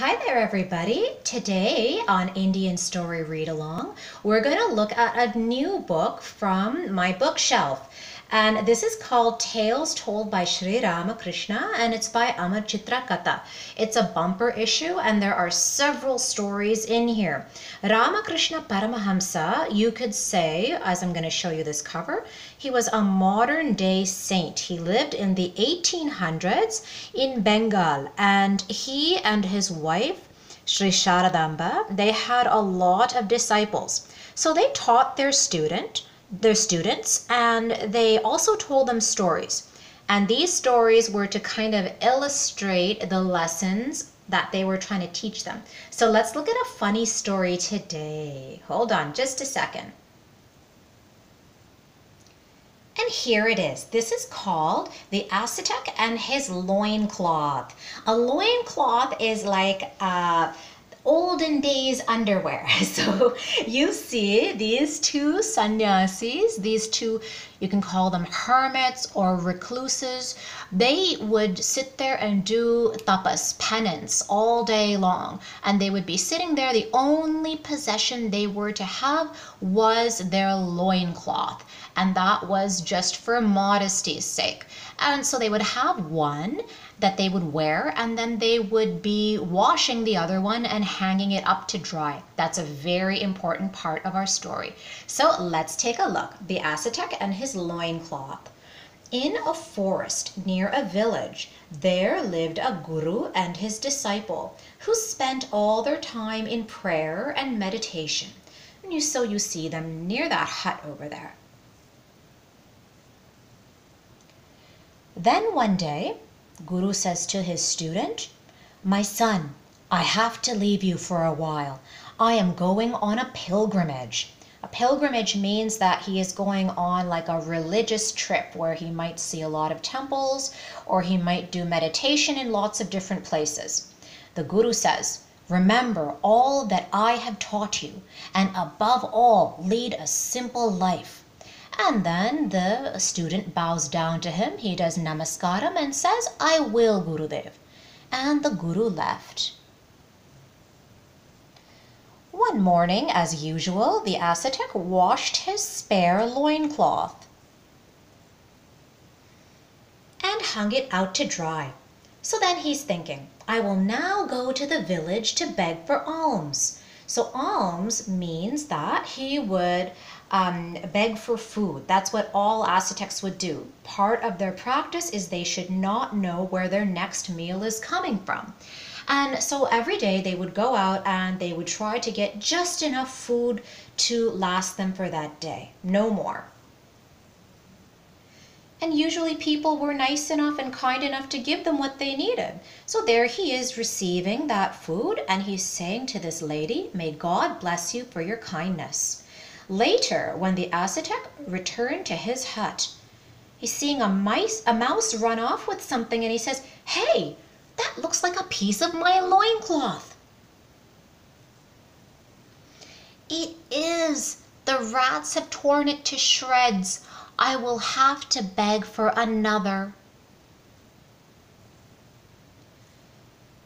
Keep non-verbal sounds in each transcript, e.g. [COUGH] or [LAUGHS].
Hi there, everybody. Today on Indian Story Read Along, we're going to look at a new book from my bookshelf. And this is called Tales Told by Sri Ramakrishna and it's by Amar Chitra Katha. It's a bumper issue and there are several stories in here. Ramakrishna Paramahamsa, you could say, as I'm going to show you this cover, he was a modern day saint. He lived in the 1800s in Bengal and he and his wife Sri Sharadamba, they had a lot of disciples. So they taught their student their students and they also told them stories. And these stories were to kind of illustrate the lessons that they were trying to teach them. So let's look at a funny story today. Hold on just a second. And here it is. This is called the ascetic and his loincloth. A loincloth is like a olden days underwear. [LAUGHS] So you see these two sannyasis, these two, you can call them hermits or recluses, they would sit there and do tapas, penance, all day long. And they would be sitting there. The only possession they were to have was their loincloth. And that was just for modesty's sake. And so they would have one that they would wear and then they would be washing the other one and hanging it up to dry. That's a very important part of our story. So let's take a look. The ascetic and his loincloth. In a forest near a village, there lived a guru and his disciple who spent all their time in prayer and meditation. And you, so you see them near that hut over there. Then one day, Guru says to his student, My son, I have to leave you for a while. I am going on a pilgrimage. A pilgrimage means that he is going on like a religious trip where he might see a lot of temples or he might do meditation in lots of different places. The Guru says, Remember all that I have taught you, and above all, lead a simple life. And then the student bows down to him, he does namaskaram and says, I will, Gurudev. And the Guru left. One morning, as usual, the ascetic washed his spare loincloth and hung it out to dry. So then he's thinking, I will now go to the village to beg for alms. So alms means that he would um, beg for food. That's what all ascetics would do. Part of their practice is they should not know where their next meal is coming from. And so every day they would go out and they would try to get just enough food to last them for that day, no more. And usually people were nice enough and kind enough to give them what they needed. So there he is receiving that food and he's saying to this lady, May God bless you for your kindness. Later, when the ascetic returned to his hut, he's seeing a mice a mouse run off with something and he says, Hey, that looks like a piece of my loincloth. It is. The rats have torn it to shreds. I will have to beg for another.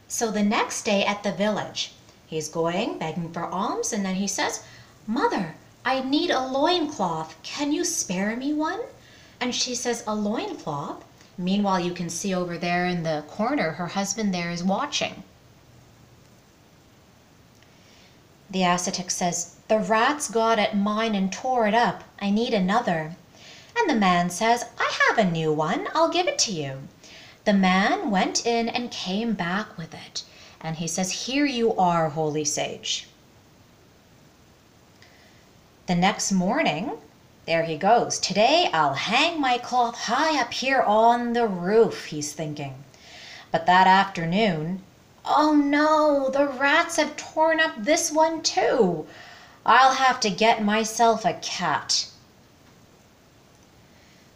So the next day at the village, he's going begging for alms and then he says, Mother, I need a loincloth. Can you spare me one? And she says, A loincloth? Meanwhile, you can see over there in the corner, her husband there is watching. The ascetic says, The rats got at mine and tore it up. I need another. And the man says, I have a new one. I'll give it to you. The man went in and came back with it. And he says, Here you are, holy sage. The next morning, there he goes. Today I'll hang my cloth high up here on the roof, he's thinking. But that afternoon, oh no, the rats have torn up this one too. I'll have to get myself a cat.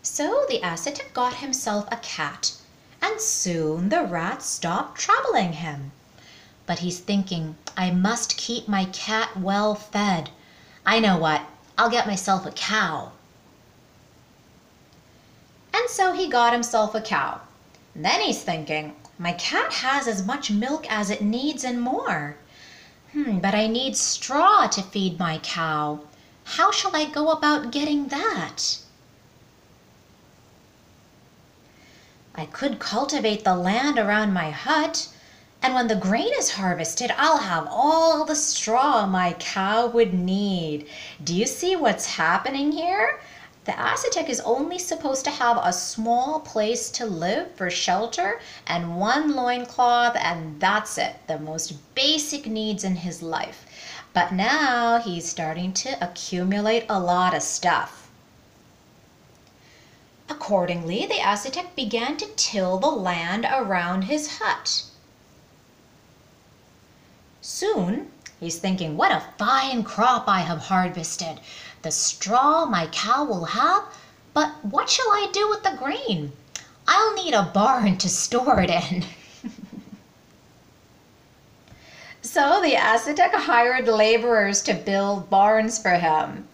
So the ascetic got himself a cat, and soon the rats stopped troubling him. But he's thinking, I must keep my cat well fed. I know what, I'll get myself a cow. And so he got himself a cow. Then he's thinking, My cat has as much milk as it needs and more. Hmm, but I need straw to feed my cow. How shall I go about getting that? I could cultivate the land around my hut, and when the grain is harvested, I'll have all the straw my cow would need. Do you see what's happening here? The ascetic is only supposed to have a small place to live for shelter and one loincloth, and that's it, the most basic needs in his life. But now he's starting to accumulate a lot of stuff. Accordingly, the ascetic began to till the land around his hut. Soon, he's thinking, what a fine crop I have harvested the straw my cow will have, but what shall I do with the grain? I'll need a barn to store it in. [LAUGHS] so the ascetic hired laborers to build barns for him.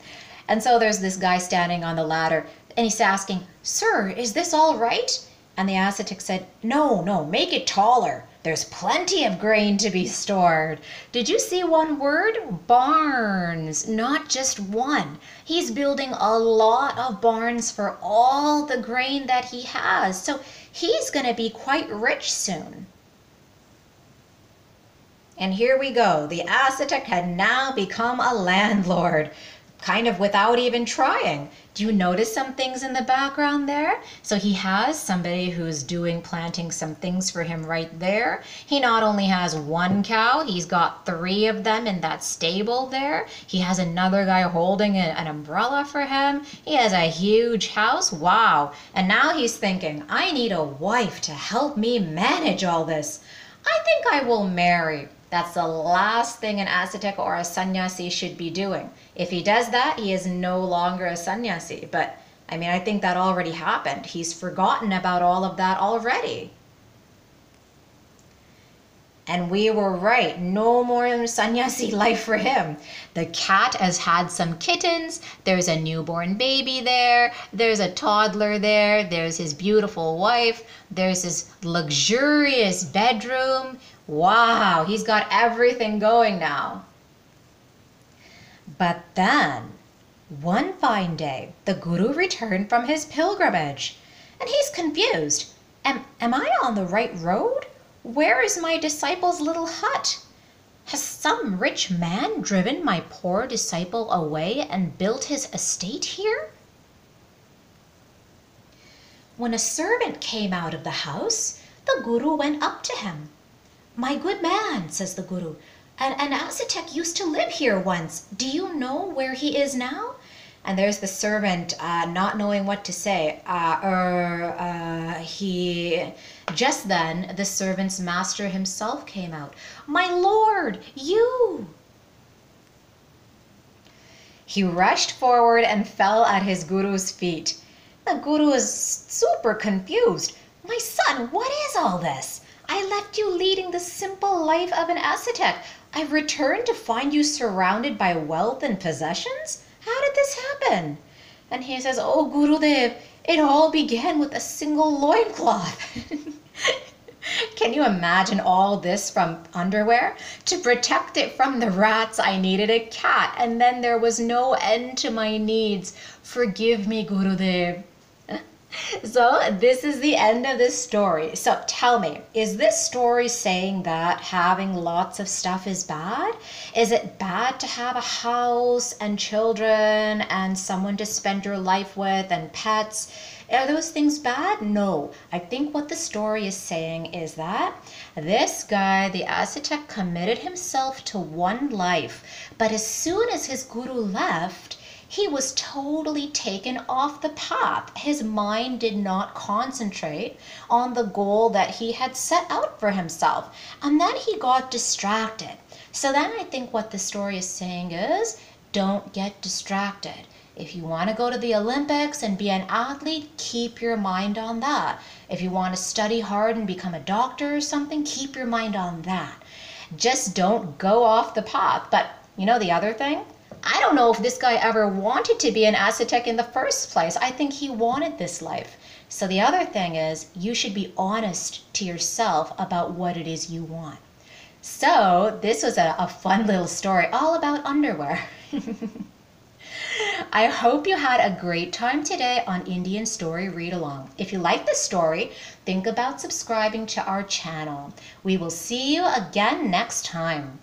And so there's this guy standing on the ladder and he's asking, Sir, is this all right? And the ascetic said, No, no, make it taller. There's plenty of grain to be stored. Did you see one word? Barns, not just one. He's building a lot of barns for all the grain that he has. So he's going to be quite rich soon. And here we go. The ascetic had now become a landlord kind of without even trying. Do you notice some things in the background there? So he has somebody who's doing planting some things for him right there. He not only has one cow, he's got three of them in that stable there. He has another guy holding an umbrella for him. He has a huge house. Wow. And now he's thinking, I need a wife to help me manage all this. I think I will marry. That's the last thing an ascetic or a sannyasi should be doing. If he does that, he is no longer a sannyasi. But I mean, I think that already happened. He's forgotten about all of that already. And we were right. No more sannyasi [LAUGHS] life for him. The cat has had some kittens. There's a newborn baby there. There's a toddler there. There's his beautiful wife. There's his luxurious bedroom. Wow, he's got everything going now. But then, one fine day, the Guru returned from his pilgrimage, and he's confused. Am, am I on the right road? Where is my disciple's little hut? Has some rich man driven my poor disciple away and built his estate here? When a servant came out of the house, the Guru went up to him my good man, says the Guru, an, ascetic used to live here once. Do you know where he is now? And there's the servant uh, not knowing what to say. Uh, er, uh, he. Just then, the servant's master himself came out. My lord, you! He rushed forward and fell at his guru's feet. The guru is super confused. My son, what is all this? I left you leading the simple life of an ascetic. I've returned to find you surrounded by wealth and possessions? How did this happen? And he says, Oh, Gurudev, it all began with a single loincloth. [LAUGHS] Can you imagine all this from underwear? To protect it from the rats, I needed a cat, and then there was no end to my needs. Forgive me, Gurudev. So this is the end of this story. So tell me, is this story saying that having lots of stuff is bad? Is it bad to have a house and children and someone to spend your life with and pets? Are those things bad? No. I think what the story is saying is that this guy, the ascetic, committed himself to one life, but as soon as his guru left, he was totally taken off the path. His mind did not concentrate on the goal that he had set out for himself. And then he got distracted. So then I think what the story is saying is don't get distracted. If you want to go to the Olympics and be an athlete, keep your mind on that. If you want to study hard and become a doctor or something, keep your mind on that. Just don't go off the path. But you know the other thing? I don't know if this guy ever wanted to be an ascetic in the first place. I think he wanted this life. So the other thing is you should be honest to yourself about what it is you want. So this was a, a fun little story all about underwear. [LAUGHS] I hope you had a great time today on Indian Story Read Along. If you like the story, think about subscribing to our channel. We will see you again next time.